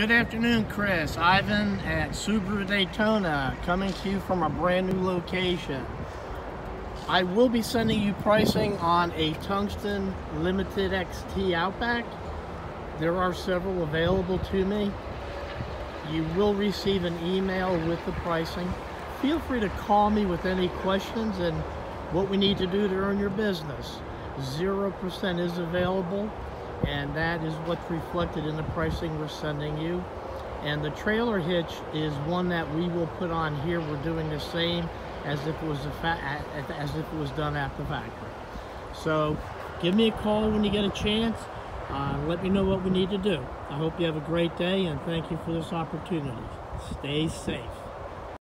Good afternoon, Chris. Ivan at Subaru Daytona, coming to you from a brand new location. I will be sending you pricing on a Tungsten Limited XT Outback. There are several available to me. You will receive an email with the pricing. Feel free to call me with any questions and what we need to do to earn your business. 0% is available and that is what's reflected in the pricing we're sending you. And the trailer hitch is one that we will put on here. We're doing the same as if it was as if it was done at the factory. So give me a call when you get a chance. Uh, let me know what we need to do. I hope you have a great day and thank you for this opportunity. Stay safe.